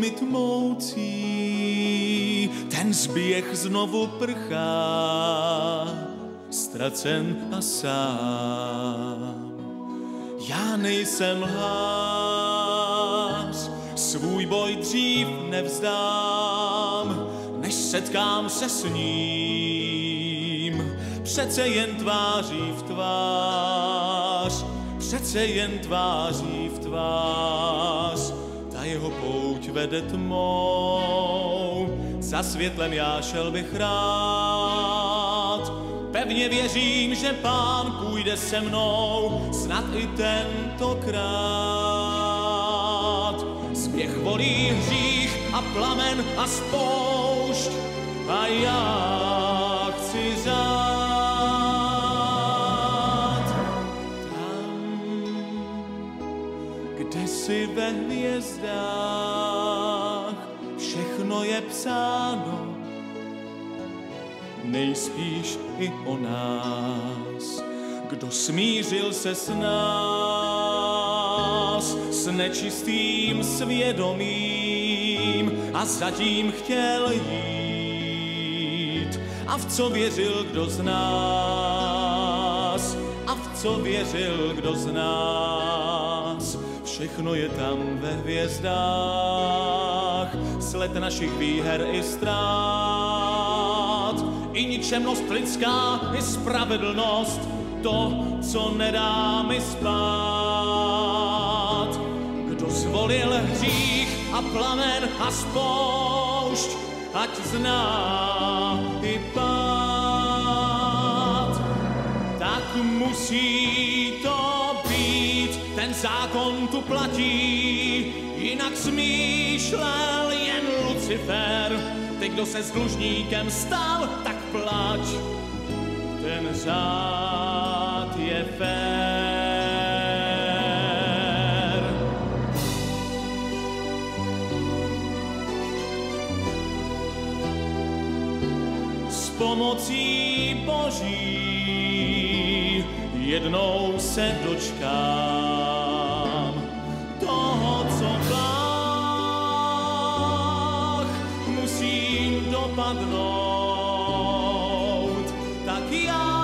síly tmoucí, ten zběh znovu prchá, ztracen a sám. Já nejsem lhář, svůj boj dřív nevzdám, než setkám se s ním. Přece jen tváří v tvář, přece jen tváří v tvář, ta jeho pouť vede tmou. Za světlem já šel bych rád, pevně věřím, že pán půjde se mnou, snad i tentokrát. Zběh volí hřích a plamen a spoušť a já kde si ve hvězdách všechno je psáno, nejspíš i o nás. Kdo smířil se s nás, s nečistým svědomím a zatím chtěl jít. A v co věřil kdo z nás, a v co věřil kdo z nás, všechno je tam ve hvězdách, sled našich výher i strát, i ničemnost lidská, i spravedlnost, to, co nedá mi spát. Kdo zvolil hřích a plamen a spoušť, ať zná i pád, tak musí ten zákon tu platí, jinak smýšlel jen Lucifer. Ty, kdo se s dlužníkem stal, tak plač, ten řád je fér. S pomocí Boží jednou se dočkám blách musím dopadnout, tak já